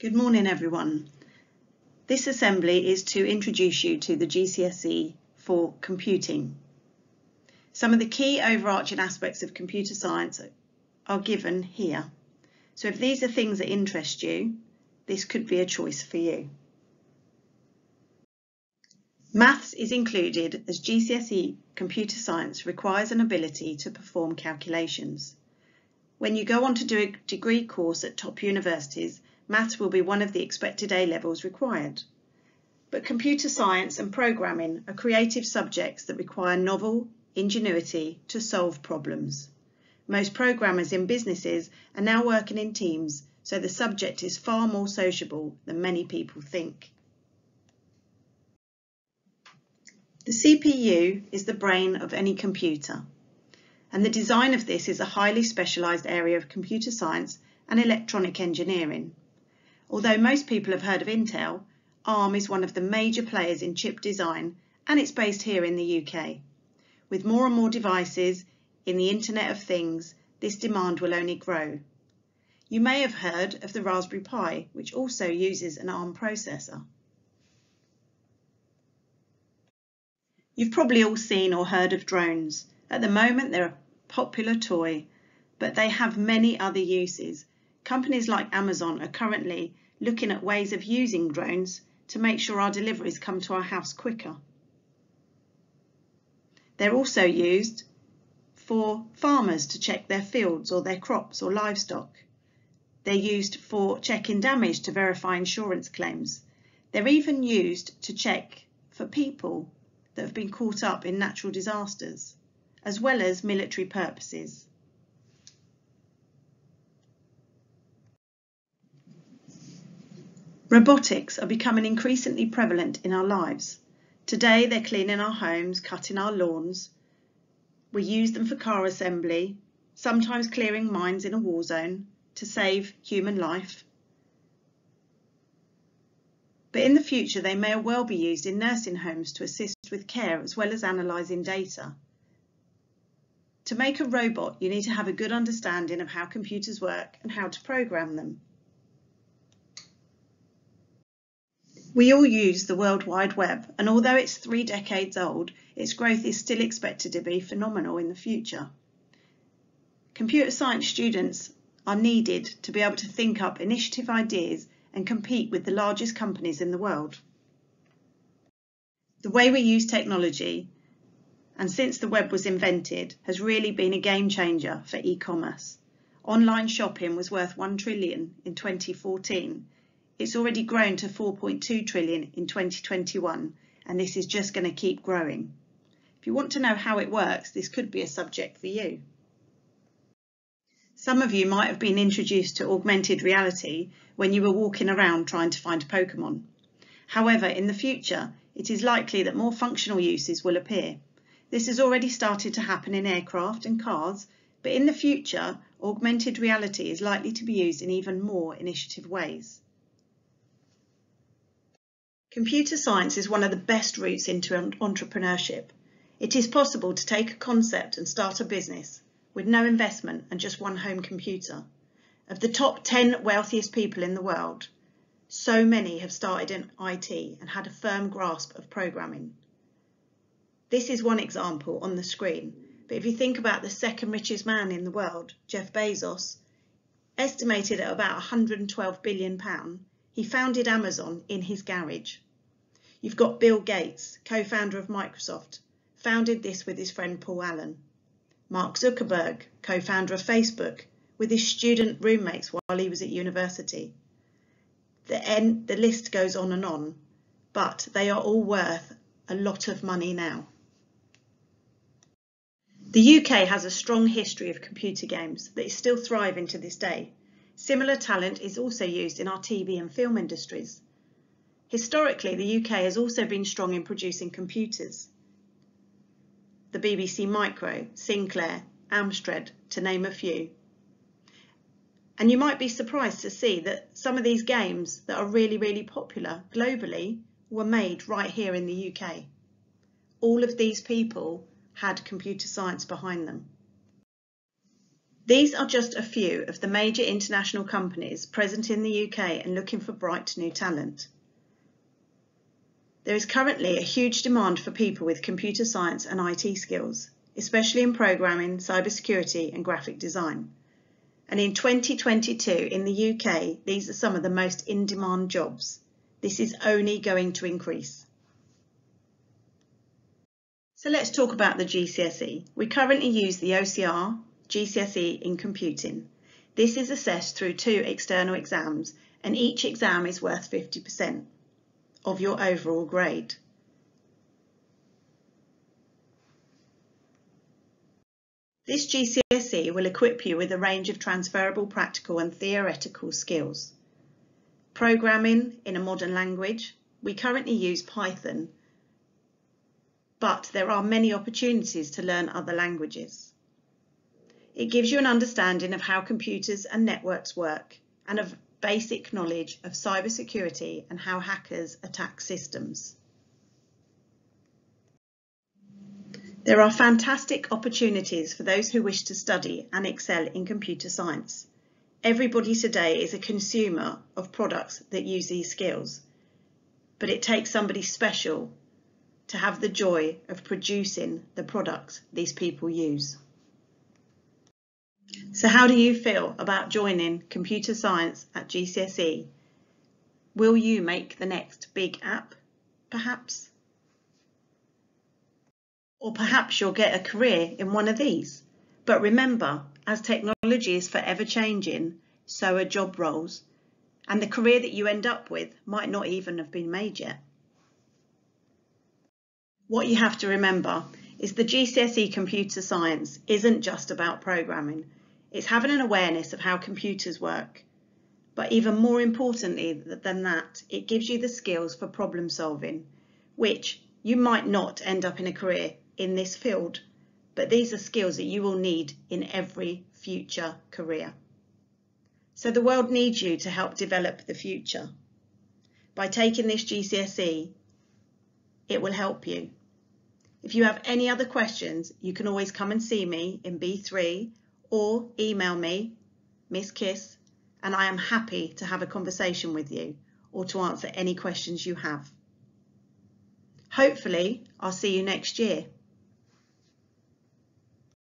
Good morning everyone. This assembly is to introduce you to the GCSE for computing. Some of the key overarching aspects of computer science are given here. So if these are things that interest you, this could be a choice for you. Maths is included as GCSE computer science requires an ability to perform calculations. When you go on to do a degree course at top universities, maths will be one of the expected A levels required. But computer science and programming are creative subjects that require novel ingenuity to solve problems. Most programmers in businesses are now working in teams, so the subject is far more sociable than many people think. The CPU is the brain of any computer, and the design of this is a highly specialised area of computer science and electronic engineering. Although most people have heard of Intel, ARM is one of the major players in chip design and it's based here in the UK. With more and more devices in the Internet of Things, this demand will only grow. You may have heard of the Raspberry Pi, which also uses an ARM processor. You've probably all seen or heard of drones. At the moment, they're a popular toy, but they have many other uses. Companies like Amazon are currently looking at ways of using drones to make sure our deliveries come to our house quicker. They're also used for farmers to check their fields or their crops or livestock. They're used for checking damage to verify insurance claims. They're even used to check for people that have been caught up in natural disasters, as well as military purposes. Robotics are becoming increasingly prevalent in our lives. Today they're cleaning our homes, cutting our lawns. We use them for car assembly, sometimes clearing mines in a war zone to save human life. But in the future they may well be used in nursing homes to assist with care as well as analysing data. To make a robot you need to have a good understanding of how computers work and how to program them. We all use the World Wide Web, and although it's three decades old, its growth is still expected to be phenomenal in the future. Computer science students are needed to be able to think up initiative ideas and compete with the largest companies in the world. The way we use technology, and since the web was invented, has really been a game changer for e-commerce. Online shopping was worth 1 trillion in 2014 it's already grown to 4.2 trillion in 2021, and this is just going to keep growing. If you want to know how it works, this could be a subject for you. Some of you might have been introduced to augmented reality when you were walking around trying to find a Pokemon. However, in the future, it is likely that more functional uses will appear. This has already started to happen in aircraft and cars, but in the future, augmented reality is likely to be used in even more initiative ways. Computer science is one of the best routes into entrepreneurship. It is possible to take a concept and start a business with no investment and just one home computer. Of the top 10 wealthiest people in the world, so many have started in IT and had a firm grasp of programming. This is one example on the screen, but if you think about the second richest man in the world, Jeff Bezos, estimated at about 112 billion pound, he founded Amazon in his garage. You've got Bill Gates, co-founder of Microsoft, founded this with his friend Paul Allen. Mark Zuckerberg, co-founder of Facebook, with his student roommates while he was at university. The, end, the list goes on and on, but they are all worth a lot of money now. The UK has a strong history of computer games that is still thriving to this day. Similar talent is also used in our TV and film industries. Historically, the UK has also been strong in producing computers. The BBC Micro, Sinclair, Amstrad, to name a few. And you might be surprised to see that some of these games that are really, really popular globally were made right here in the UK. All of these people had computer science behind them. These are just a few of the major international companies present in the UK and looking for bright new talent. There is currently a huge demand for people with computer science and IT skills, especially in programming, cybersecurity and graphic design. And in 2022 in the UK, these are some of the most in-demand jobs. This is only going to increase. So let's talk about the GCSE. We currently use the OCR GCSE in computing. This is assessed through two external exams and each exam is worth 50% of your overall grade. This GCSE will equip you with a range of transferable practical and theoretical skills. Programming in a modern language, we currently use Python, but there are many opportunities to learn other languages. It gives you an understanding of how computers and networks work and of basic knowledge of cybersecurity and how hackers attack systems. There are fantastic opportunities for those who wish to study and excel in computer science. Everybody today is a consumer of products that use these skills, but it takes somebody special to have the joy of producing the products these people use. So how do you feel about joining computer science at GCSE? Will you make the next big app, perhaps? Or perhaps you'll get a career in one of these. But remember, as technology is forever changing, so are job roles, and the career that you end up with might not even have been made yet. What you have to remember is the GCSE computer science isn't just about programming. It's having an awareness of how computers work. But even more importantly than that, it gives you the skills for problem solving, which you might not end up in a career in this field, but these are skills that you will need in every future career. So the world needs you to help develop the future. By taking this GCSE, it will help you. If you have any other questions, you can always come and see me in B3 or email me, Miss Kiss, and I am happy to have a conversation with you or to answer any questions you have. Hopefully, I'll see you next year.